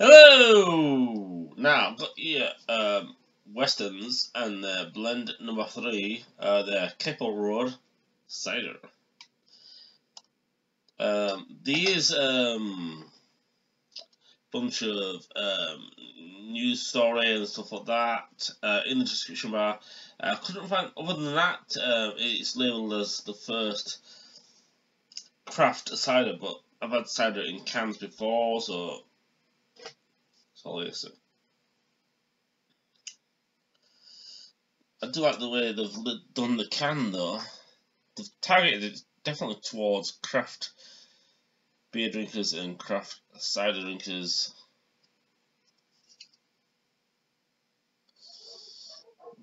Hello! Now, I've got here um, Weston's and the blend number three, uh, the Caple Road Cider. Um, these um, bunch of um, news story and stuff like that uh, in the description bar. I uh, couldn't find, other than that, uh, it's labelled as the first craft cider, but I've had cider in cans before, so I do like the way they've done the can though. They've targeted it definitely towards craft beer drinkers and craft cider drinkers.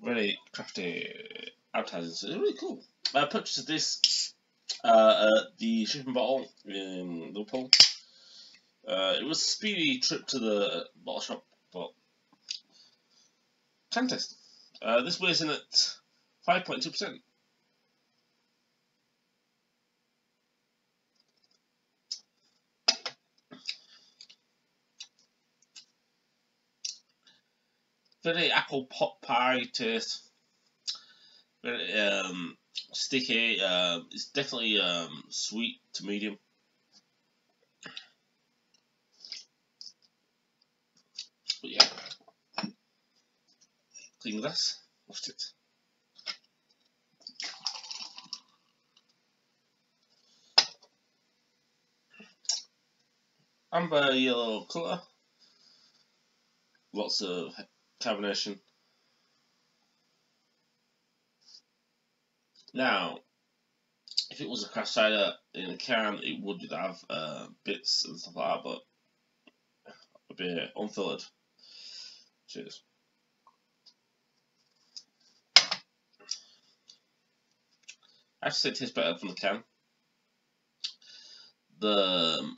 Very crafty advertising, so it's really cool. I purchased this uh, at the shipping bottle in Liverpool. Uh, it was a speedy trip to the bottle shop, but can test. Uh, this weighs in at 5.2%. Very apple pot pie taste. Very um, sticky. Uh, it's definitely um, sweet to medium. But yeah. Glass. Watch it. Amber yellow colour. Lots of carbonation. Now, if it was a craft cider in a can, it would have uh, bits and stuff like that, but a bit unfiltered. Cheers. I say it tastes better from the can. The um,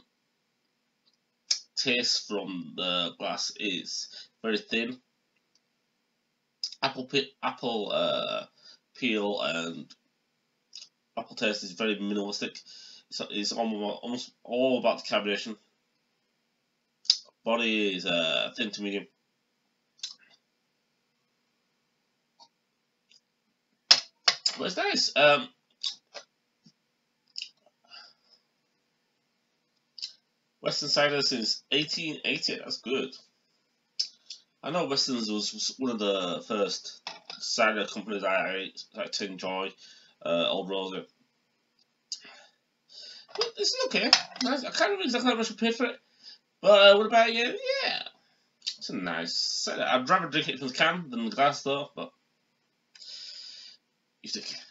taste from the glass is very thin. Apple apple uh, peel and apple taste is very minimalistic. It's, it's almost, almost all about the carbonation. Body is uh, thin to medium. But it's nice. Um, Weston Cider since 1880. That's good. I know Weston's was one of the first cider companies I like to enjoy. Uh, Old Rosie. But this is okay. Nice. I can't remember exactly how much I paid for it. But uh, what about you? Yeah. It's a nice cider. I'd rather drink it from the can than the glass though, but you care.